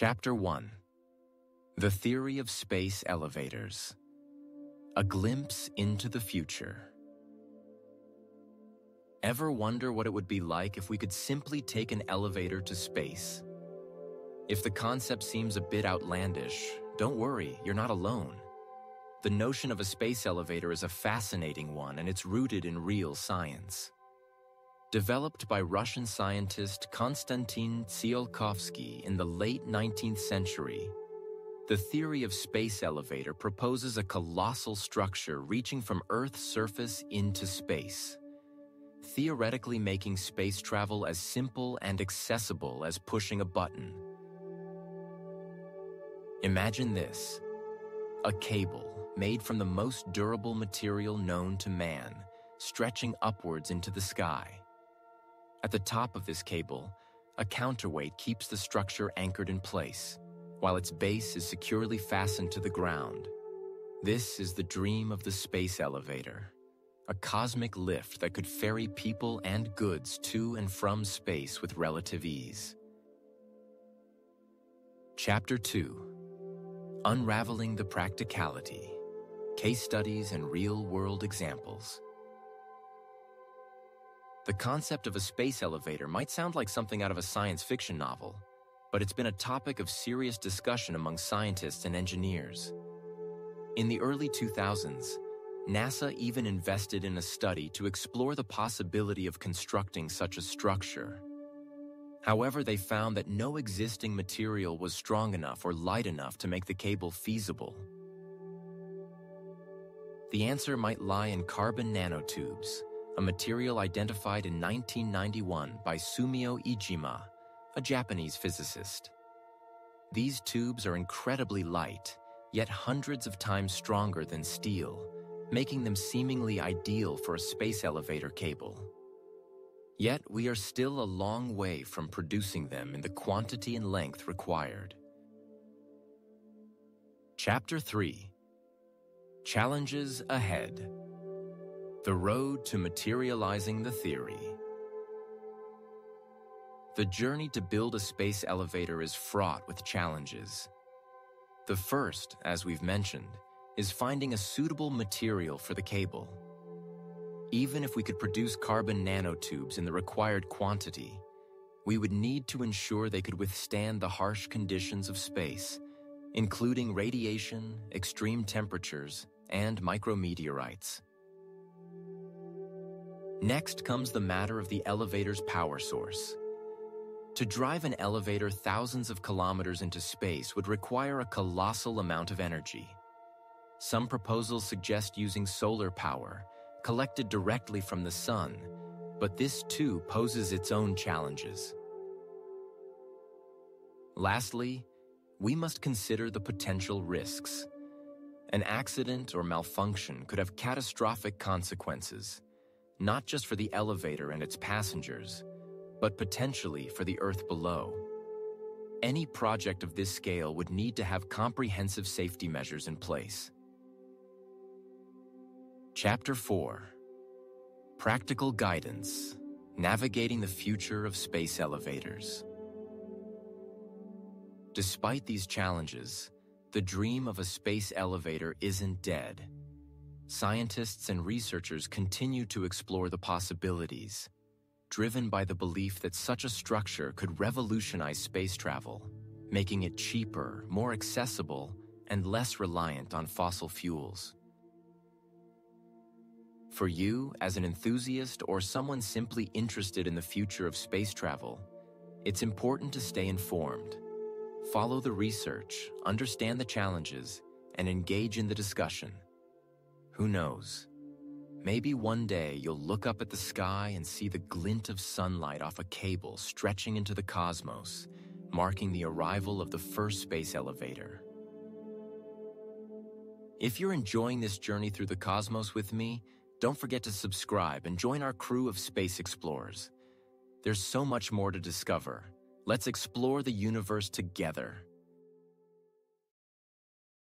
Chapter 1 The Theory of Space Elevators A Glimpse into the Future. Ever wonder what it would be like if we could simply take an elevator to space? If the concept seems a bit outlandish, don't worry, you're not alone. The notion of a space elevator is a fascinating one and it's rooted in real science. Developed by Russian scientist Konstantin Tsiolkovsky in the late 19th century, the theory of space elevator proposes a colossal structure reaching from Earth's surface into space, theoretically making space travel as simple and accessible as pushing a button. Imagine this a cable made from the most durable material known to man, stretching upwards into the sky. At the top of this cable, a counterweight keeps the structure anchored in place, while its base is securely fastened to the ground. This is the dream of the space elevator, a cosmic lift that could ferry people and goods to and from space with relative ease. Chapter 2 Unraveling the Practicality Case Studies and Real World Examples. The concept of a space elevator might sound like something out of a science fiction novel, but it's been a topic of serious discussion among scientists and engineers. In the early 2000s, NASA even invested in a study to explore the possibility of constructing such a structure. However, they found that no existing material was strong enough or light enough to make the cable feasible. The answer might lie in carbon nanotubes, a material identified in 1991 by Sumio Iijima, a Japanese physicist. These tubes are incredibly light, yet hundreds of times stronger than steel, making them seemingly ideal for a space elevator cable. Yet we are still a long way from producing them in the quantity and length required. Chapter 3 Challenges Ahead the road to materializing the theory. The journey to build a space elevator is fraught with challenges. The first, as we've mentioned, is finding a suitable material for the cable. Even if we could produce carbon nanotubes in the required quantity, we would need to ensure they could withstand the harsh conditions of space, including radiation, extreme temperatures, and micrometeorites. Next comes the matter of the elevator's power source. To drive an elevator thousands of kilometers into space would require a colossal amount of energy. Some proposals suggest using solar power, collected directly from the sun, but this too poses its own challenges. Lastly, we must consider the potential risks. An accident or malfunction could have catastrophic consequences not just for the elevator and its passengers, but potentially for the Earth below. Any project of this scale would need to have comprehensive safety measures in place. Chapter 4 Practical Guidance Navigating the Future of Space Elevators. Despite these challenges, the dream of a space elevator isn't dead scientists and researchers continue to explore the possibilities, driven by the belief that such a structure could revolutionize space travel, making it cheaper, more accessible, and less reliant on fossil fuels. For you, as an enthusiast or someone simply interested in the future of space travel, it's important to stay informed. Follow the research, understand the challenges, and engage in the discussion. Who knows? Maybe one day you'll look up at the sky and see the glint of sunlight off a cable stretching into the cosmos, marking the arrival of the first space elevator. If you're enjoying this journey through the cosmos with me, don't forget to subscribe and join our crew of space explorers. There's so much more to discover. Let's explore the universe together.